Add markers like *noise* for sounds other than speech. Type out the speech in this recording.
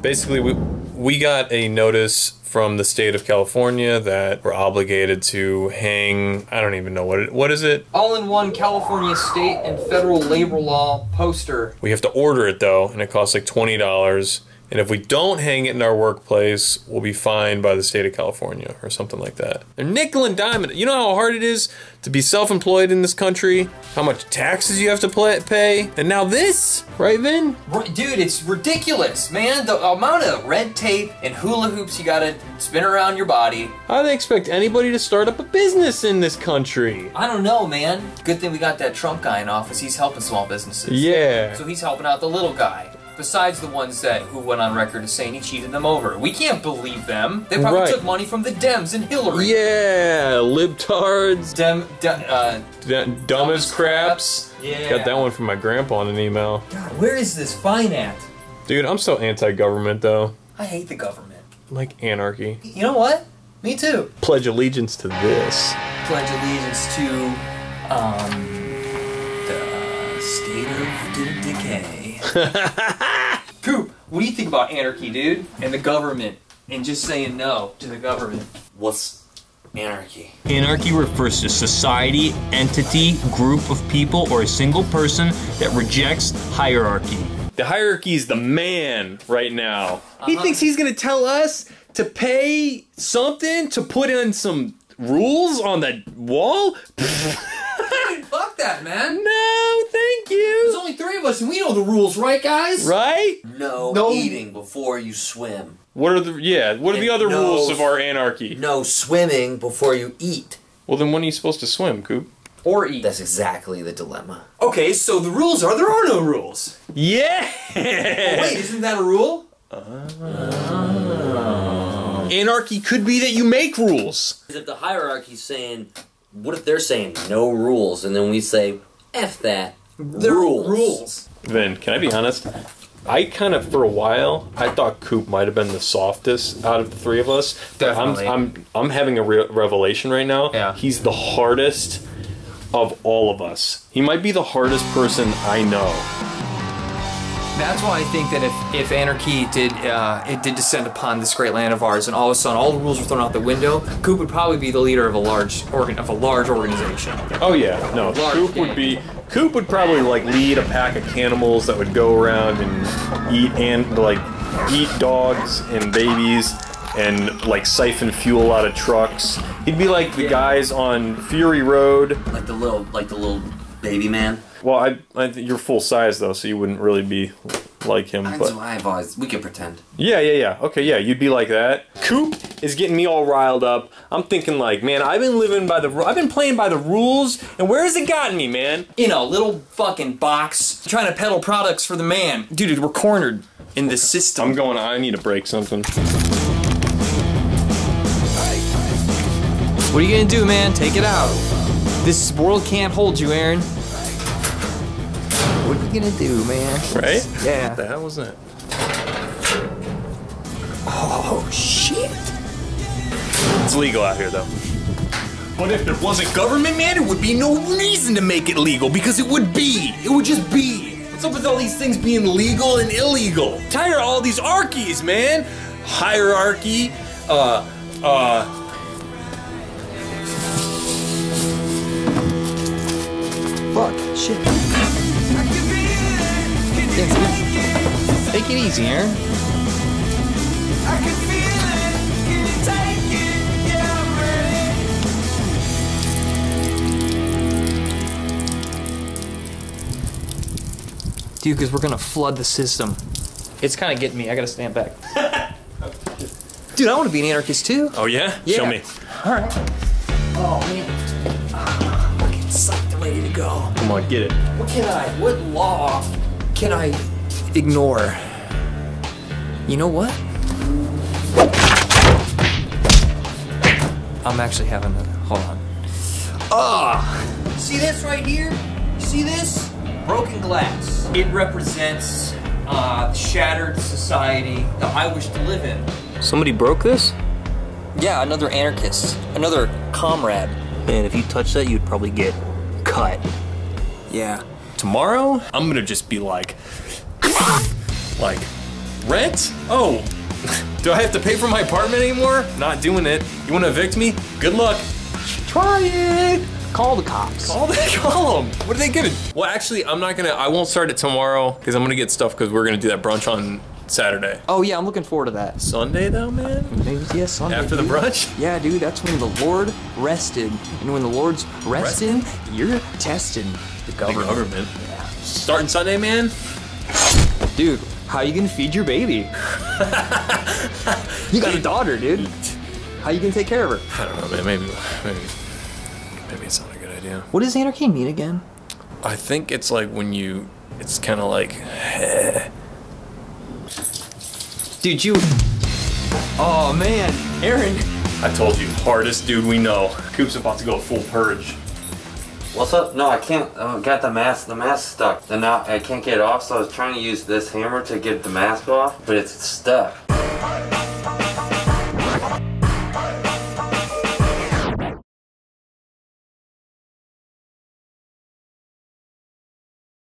Basically, we we got a notice from the state of California that we're obligated to hang. I don't even know what it. What is it? All in one California state and federal labor law poster. We have to order it though, and it costs like twenty dollars. And if we don't hang it in our workplace, we'll be fined by the state of California or something like that. They're nickel and dime. You know how hard it is to be self-employed in this country? How much taxes you have to pay? And now this, right, Vin? R- Dude, it's ridiculous, man. The amount of red tape and hula hoops you gotta spin around your body. How do they expect anybody to start up a business in this country? I don't know, man. Good thing we got that Trump guy in office. He's helping small businesses. Yeah. So he's helping out the little guy. Besides the ones that who went on record as saying he cheated them over. We can't believe them. They probably Right. took money from the Dems and Hillary. Yeah, libtards, Dem, de, uh, d- dumb as craps. Yeah. Got that one from my grandpa in an email. God, where is this fine at? Dude, I'm so anti-government though. I hate the government. Like anarchy. You know what? Me too. Pledge allegiance to this. Pledge allegiance to, um, the state of de- decay. *laughs* Coop, what do you think about anarchy, dude? And the government? And just saying no to the government. What's anarchy? Anarchy refers to society, entity, group of people, or a single person that rejects hierarchy. The hierarchy is the man right now. He uh-huh. thinks he's gonna tell us to pay something to put in some rules on the wall? Fuck that, man. No, thank There's you. of us and we know the rules, right, guys? Right? No, No. eating before you swim. What are the yeah? What are the other No. rules of our anarchy? No swimming before you eat. Well, then when are you supposed to swim, Coop? Or eat. That's exactly the dilemma. Okay, so the rules are there are no rules. Yeah. Wait, isn't that a rule? Ah. Anarchy could be that you make rules. If the hierarchy's saying, what if they're saying no rules, and then we say, F that. There are rules. rules. Vin, can I be honest? I kind of, for a while, I thought Coop might have been the softest out of the three of us. Definitely. I'm, I'm, I'm having a re- revelation right now. Yeah. He's the hardest of all of us. He might be the hardest person I know. That's why I think that if, if anarchy did uh, it did descend upon this great land of ours, and all of a sudden all the rules were thrown out the window, Coop would probably be the leader of a large organ of a large organization. Oh yeah, no. Large Coop gang. would be. Coop would probably like lead a pack of cannibals that would go around and eat and like eat dogs and babies and like siphon fuel out of trucks. He'd be like the Yeah. guys on Fury Road. Like the little, like the little baby man. Well, I, I think you're full size though, so you wouldn't really be like him. That's But why I've always, we can pretend. yeah, yeah, yeah. Okay, yeah, you'd be like that. Coop is getting me all riled up. I'm thinking like, man, I've been living by the, I've been playing by the rules, and where has it gotten me, man? In a little fucking box, trying to peddle products for the man. Dude, we're cornered in this system. I'm going. I need to break something. What are you gonna do, man? Take it out. This world can't hold you, Aaron. What are you gonna do, man? Right? Yeah. What the hell was that? Oh shit. It's legal out here though. But if there wasn't government, man, it would be no reason to make it legal because it would be. It would just be. What's up with all these things being legal and illegal? Tired of all these archies, man. Hierarchy. Uh, uh. Fuck. Shit. Thanks, man. Take it easy, Aaron. Dude, because we're gonna flood the system. It's kind of getting me. I gotta stand back. *laughs* Dude, I want to be an anarchist too. Oh yeah? Yeah. Show me. All right. Oh man. Ah, fucking psyched and ready to go. Come on, get it. What can I? What law can I ignore? You know what? I'm actually having a. Hold on. Ah! See this right here? See this? Broken glass. It represents uh, shattered society that I wish to live in. Somebody broke this? Yeah, another anarchist, another comrade. Man, if you touch that, you'd probably get cut. Yeah. Tomorrow, I'm gonna just be like, like, Rent? Oh, do I have to pay for my apartment anymore? Not doing it. You want to evict me? Good luck. Try it. Call the cops. Call them. *laughs* Call them. What are they gonna? Well, actually, I'm not gonna. I won't start it tomorrow because I'm gonna get stuff because we're gonna do that brunch on Saturday. Oh yeah, I'm looking forward to that. Sunday though, man. Maybe yes, Sunday. After the brunch. *laughs* Yeah, dude, that's when the Lord rested, and when the Lord's resting, you're testing the The government. government. Yeah. Starting Sunday, man. Dude, how you gonna feed your baby? *laughs* you got a daughter, dude. How you gonna take care of her? I don't know, man. Maybe, maybe, maybe it's not a good idea. What does anarchy mean again? I think it's like when you. It's kind of like. Dude, you. Oh man, Aaron. I told you, hardest dude we know. Coop's about to go full purge. What's up? No, I can't. I got the mask. The mask stuck. And now I can't get it off. So I was trying to use this hammer to get the mask off, but it's stuck.